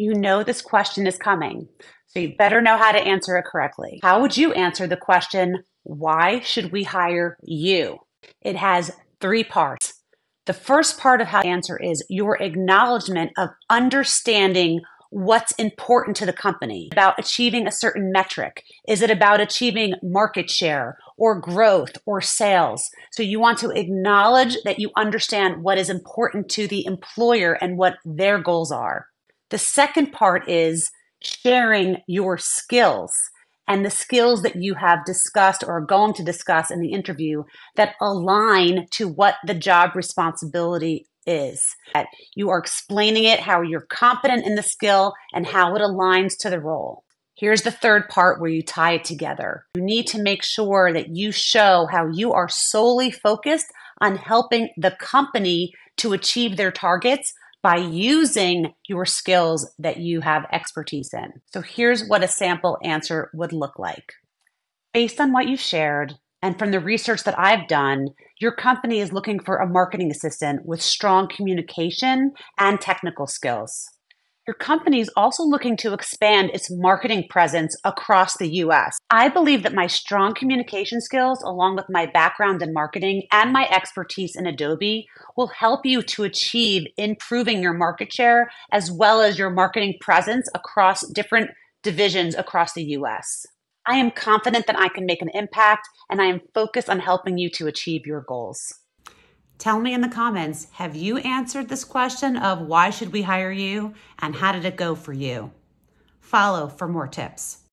You know this question is coming, so you better know how to answer it correctly. How would you answer the question, why should we hire you? It has three parts. The first part of how to answer is your acknowledgement of understanding what's important to the company about achieving a certain metric is it about achieving market share or growth or sales so you want to acknowledge that you understand what is important to the employer and what their goals are the second part is sharing your skills and the skills that you have discussed or are going to discuss in the interview that align to what the job responsibility is. That you are explaining it, how you're competent in the skill, and how it aligns to the role. Here's the third part where you tie it together. You need to make sure that you show how you are solely focused on helping the company to achieve their targets by using your skills that you have expertise in. So here's what a sample answer would look like. Based on what you've shared, and from the research that I've done, your company is looking for a marketing assistant with strong communication and technical skills. Your company is also looking to expand its marketing presence across the US. I believe that my strong communication skills, along with my background in marketing and my expertise in Adobe, will help you to achieve improving your market share as well as your marketing presence across different divisions across the US. I am confident that I can make an impact and I am focused on helping you to achieve your goals. Tell me in the comments, have you answered this question of why should we hire you and how did it go for you? Follow for more tips.